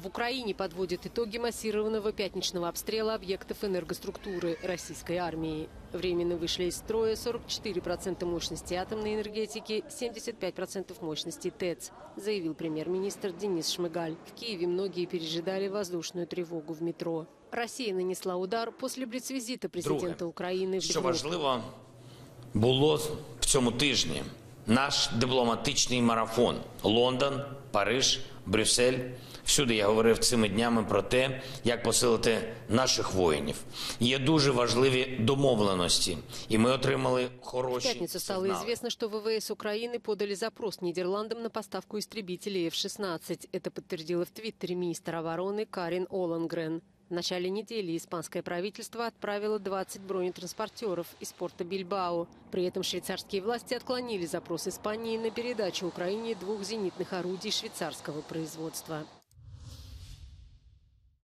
В Украине подводят итоги массированного пятничного обстрела объектов энергоструктуры российской армии. Временно вышли из строя 44% мощности атомной энергетики, 75% мощности ТЭЦ, заявил премьер-министр Денис Шмыгаль. В Киеве многие пережидали воздушную тревогу в метро. Россия нанесла удар после блицвизита президента Друге, України Що важливо було в цьому тижні наш дипломатичний марафон Лондон, Париж, Брюссель. Всюди я говорив цими днями про те, як посилити наших воїнів. Є дуже важливі домовленості, і ми отримали В хороші пятницу стало сигнали. известно, что ВВС Украины подали запрос Нидерландам на поставку истребителей F-16. Это подтвердила в Твиттере министр обороны Карин Олангрен. В начале недели испанское правительство отправило 20 бронетранспортеров из порта Бильбао. При этом швейцарские власти отклонили запрос Испании на передачу Украине двух зенитных орудий швейцарского производства.